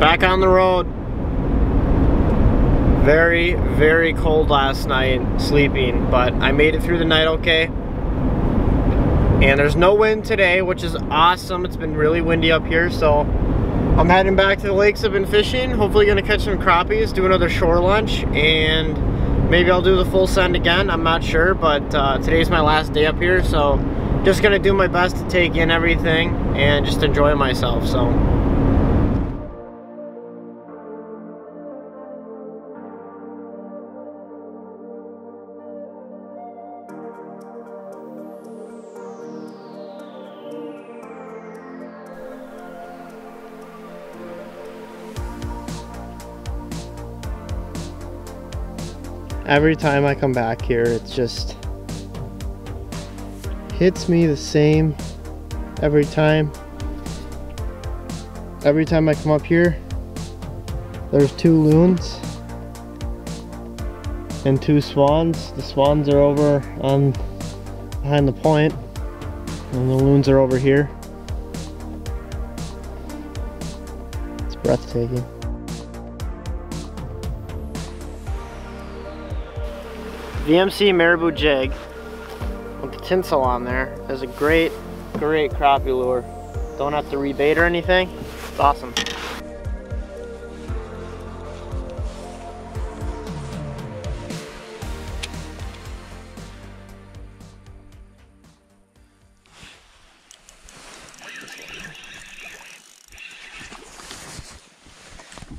Back on the road. Very, very cold last night sleeping, but I made it through the night okay. And there's no wind today, which is awesome. It's been really windy up here, so I'm heading back to the lakes I've been fishing. Hopefully gonna catch some crappies, do another shore lunch, and maybe I'll do the full send again. I'm not sure, but uh, today's my last day up here, so just gonna do my best to take in everything and just enjoy myself, so. Every time I come back here, it just hits me the same every time. Every time I come up here, there's two loons and two swans. The swans are over on behind the point and the loons are over here. It's breathtaking. VMC Marabou Jig with the tinsel on there is a great, great crappie lure. Don't have to rebait or anything. It's awesome.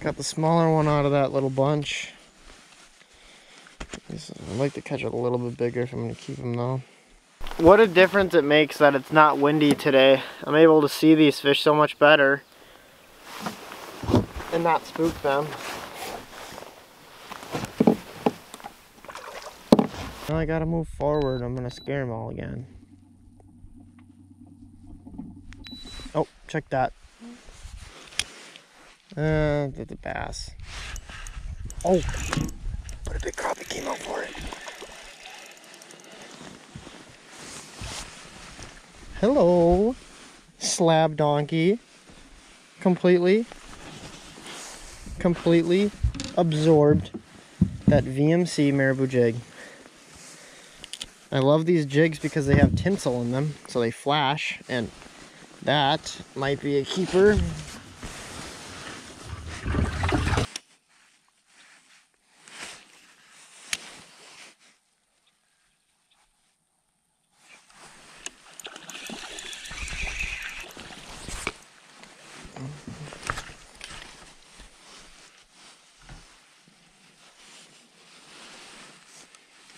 Got the smaller one out of that little bunch. I'd like to catch it a little bit bigger if I'm to keep them though. What a difference it makes that it's not windy today. I'm able to see these fish so much better and not spook them. Now I gotta move forward. I'm gonna scare them all again. Oh, check that. Uh, the bass. Oh, big crappie came out for it. Hello, slab donkey. Completely, completely absorbed that VMC marabou jig. I love these jigs because they have tinsel in them, so they flash, and that might be a keeper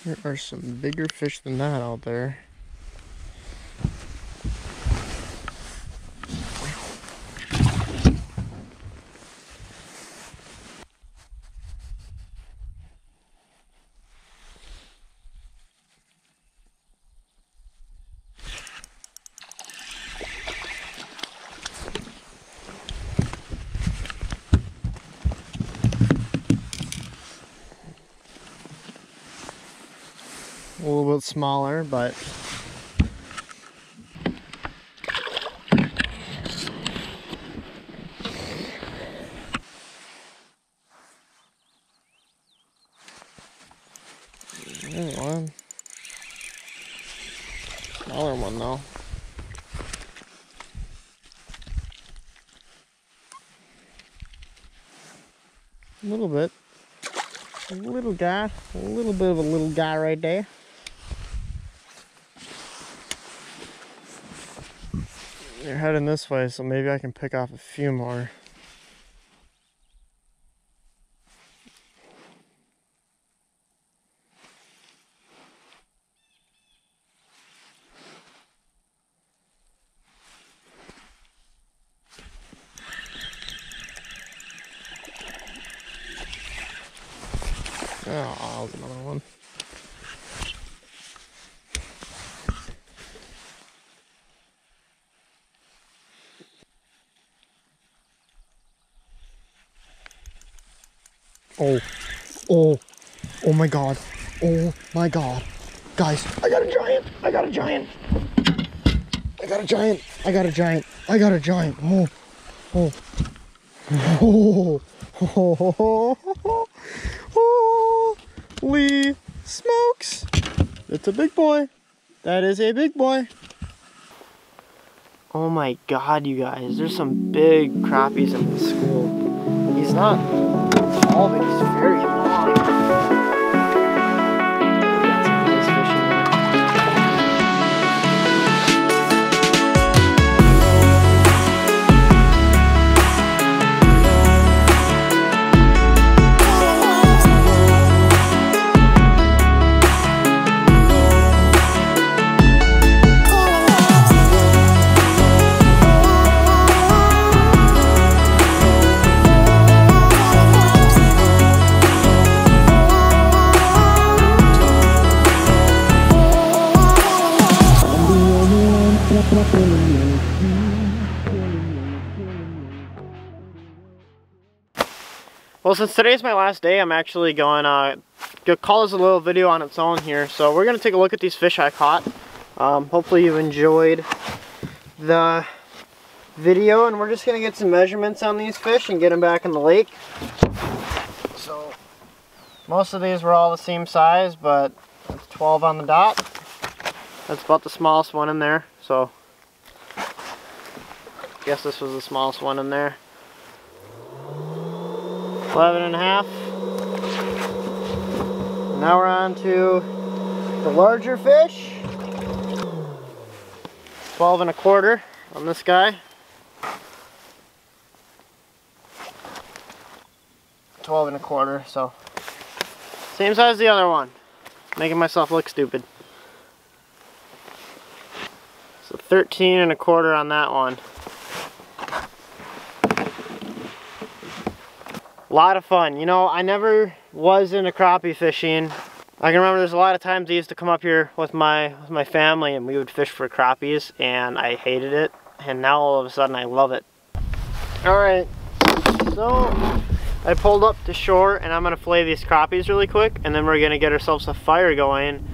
There are some bigger fish than that out there. a little bit smaller, but. Smaller one though. A little bit. A little guy. A little bit of a little guy right there. You're heading this way, so maybe I can pick off a few more. Oh, there's another one. Oh, oh, oh my god. Oh my god. Guys, I got a giant. I got a giant. I got a giant. I got a giant. I got a giant. Oh, oh. Oh, oh, oh, Holy smokes! It's a big boy. That is a big boy. Oh my god, you guys. There's some big crappies in this school. He's not tall, but he's very Well, since today's my last day, I'm actually going uh, to call this a little video on its own here. So we're going to take a look at these fish I caught. Um, hopefully you enjoyed the video, and we're just going to get some measurements on these fish and get them back in the lake. So most of these were all the same size, but it's 12 on the dot. That's about the smallest one in there. So guess this was the smallest one in there. 11 and a half. Now we're on to the larger fish. 12 and a quarter on this guy. 12 and a quarter, so same size as the other one. Making myself look stupid. So 13 and a quarter on that one. A lot of fun. You know, I never was into crappie fishing. I can remember there's a lot of times I used to come up here with my with my family and we would fish for crappies and I hated it. And now all of a sudden I love it. Alright, so I pulled up to shore and I'm gonna fillet these crappies really quick and then we're gonna get ourselves a fire going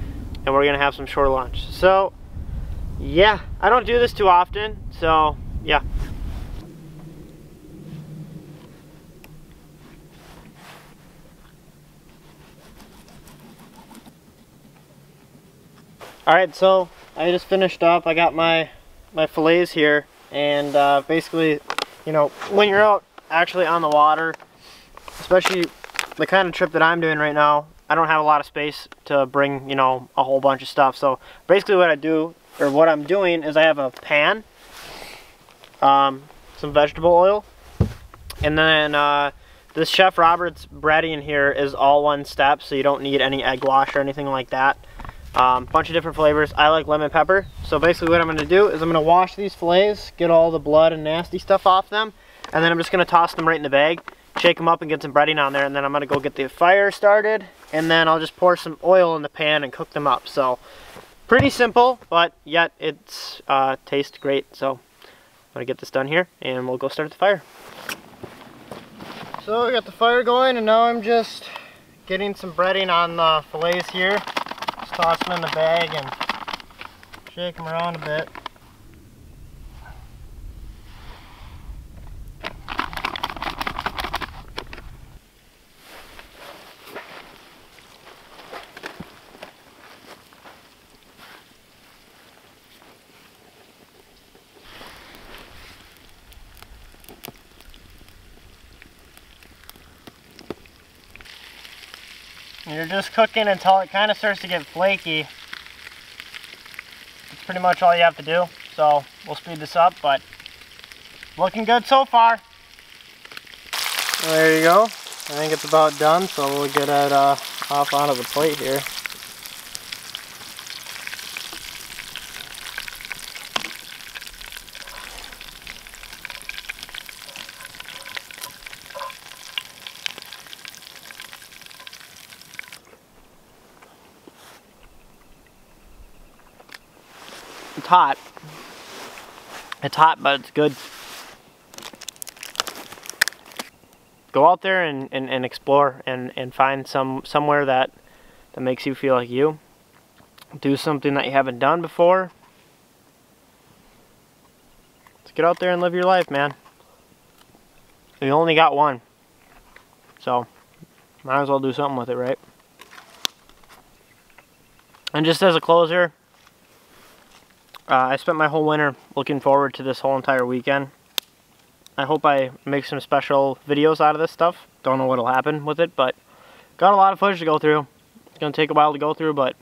and we're gonna have some shore lunch. So yeah, I don't do this too often, so yeah. Alright, so I just finished up. I got my, my fillets here. And uh, basically, you know, when you're out actually on the water, especially the kind of trip that I'm doing right now, I don't have a lot of space to bring, you know, a whole bunch of stuff. So basically what I do, or what I'm doing, is I have a pan, um, some vegetable oil, and then uh, this Chef Roberts breading here is all one step, so you don't need any egg wash or anything like that. Um, bunch of different flavors. I like lemon pepper. So basically what I'm to do is I'm going to wash these fillets, get all the blood and nasty stuff off them, and then I'm just going to toss them right in the bag, shake them up and get some breading on there, and then I'm going to go get the fire started, and then I'll just pour some oil in the pan and cook them up. So pretty simple, but yet it's uh, tastes great. So I'm to get this done here, and we'll go start the fire. So I got the fire going, and now I'm just getting some breading on the fillets here toss them in the bag and shake them around a bit. You're just cooking until it kind of starts to get flaky. That's pretty much all you have to do. So we'll speed this up, but looking good so far. There you go. I think it's about done, so we'll get it uh, off onto the plate here. Hot. It's hot, but it's good. Go out there and, and, and explore and, and find some somewhere that, that makes you feel like you. Do something that you haven't done before. Let's get out there and live your life, man. We only got one. So, might as well do something with it, right? And just as a closer, uh, I spent my whole winter looking forward to this whole entire weekend. I hope I make some special videos out of this stuff. Don't know what'll happen with it, but got a lot of footage to go through. It's gonna take a while to go through, but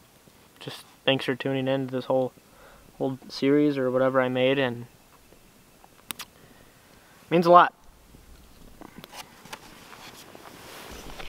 just thanks for tuning in to this whole whole series or whatever I made, and means a lot.